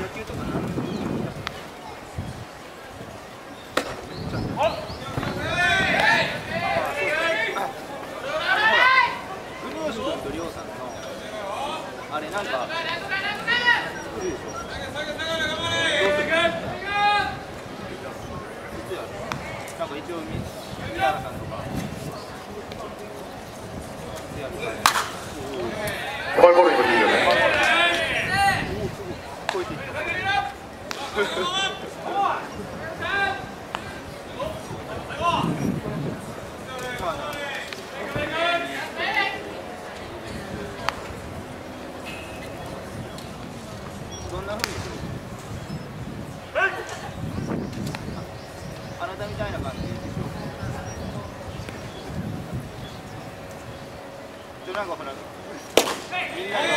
野球とかあなたみたいな感じ。で。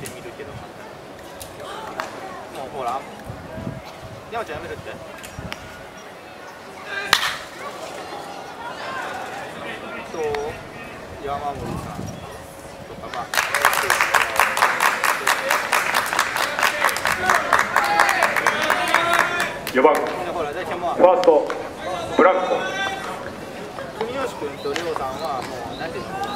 けてみるけど。もうほら。山ちゃんやめるってと山森さんとかまあ4番。フみんなほらじゃあもうァーストブランコ。国吉君とレオさんはもう何ていうのも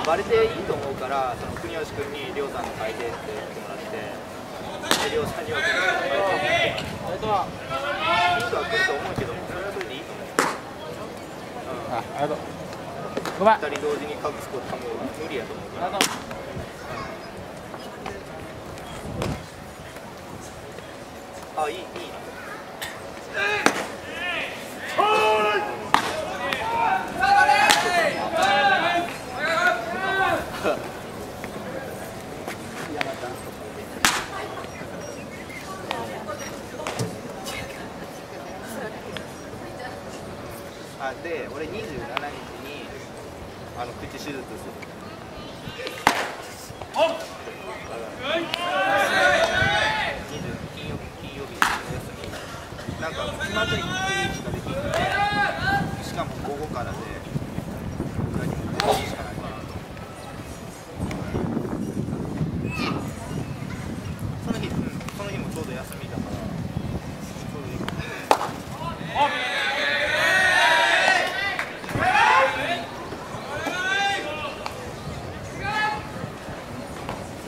うバレていいと思うからその国吉君にレオさんの書いてって言ってもらってでレオさんには国吉君の書いてって本当はヒントは来ると思うけどそれはそれでいいと思う、うん、あありがとう。ごめんあ2人同時に隠すことは。もう無理やと思うからりがとうあいいいいで俺27日。にあの口手術する20金曜日金曜日金曜日の休み。なんか決まった日にしかできんのでしかも午後からで。何もできないからその日、うん、その日もちょうど休みだからちょうどいい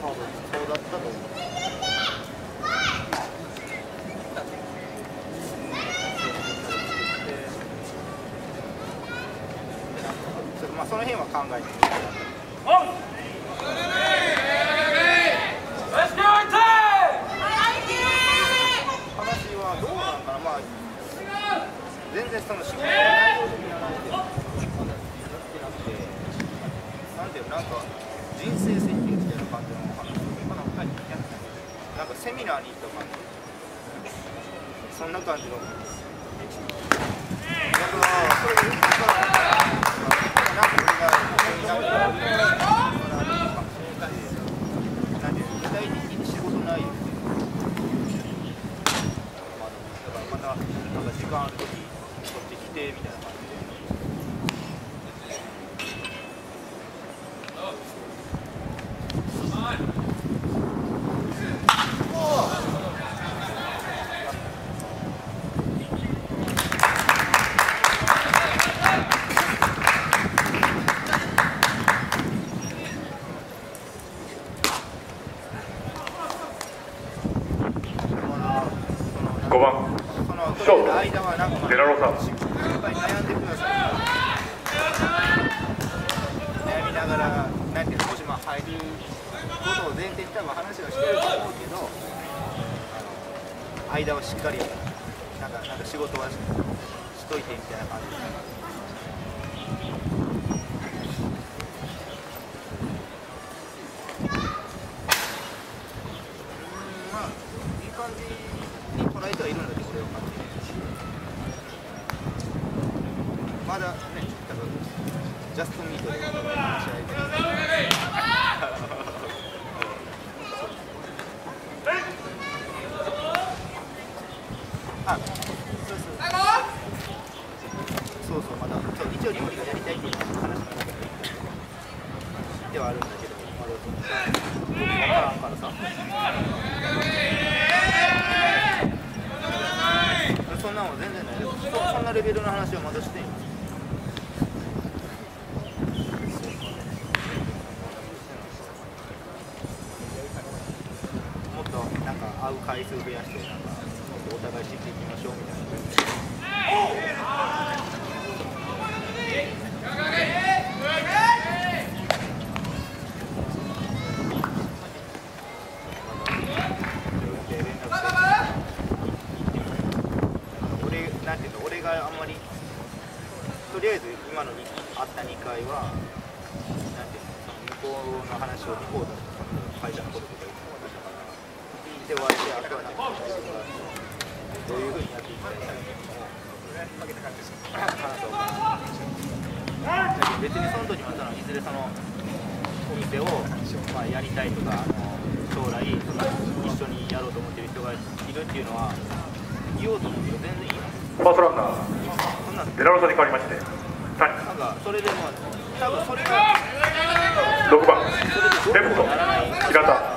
多分そうだったと思うちょっとまあその辺は考えてみて話はどうなのかなまあ全然その仕事な話で人生設計みたいな感じの話まだ他にやってないなんか。セミナーに行った感じそんな感じのだからそれでだからなんか俺がここになんかなんで具体的に仕事内容っていうのまあだからまたなんか時間ある時取ってきてみたいな感じで5番。そのとりあえず間はなんかまあデラロサ。心配悩んでください。悩みながらなんていうのもしまあ入ることを前提に多分話はしてると思うけど間はしっかりなんかなんか仕事はししといてみたいな感じでうんまあいい感じに捉えてはいるんだけど俺は感じまだね多分ジャストミートでまだ話し合あそうそうそうそうまだそう一応料理がやりたいっていう話の中ではあるんだけどまだ分からんからさそんなん全然ないそんなレベルの話はまだしてんよ数増やしてなんかお互い知っていきましょうみたいな俺なんていうの俺があんまりとりあえず今のあった2回はなんていうの向こうの話をリポート会社のこととか言ってもらったから聞いて終わってあとはなんかどういうふうにやっていきたいかっていうのを話そうか？別にその時はそのいずれそのお店を、まあ、やりたいとか？あの将来一緒にやろうと思ってる人がいるっていうのは言おうと思うけど全然いいのファーストランナーデラロサに変わりましてなんか？それでも多分それが6番それでどうにもならない平田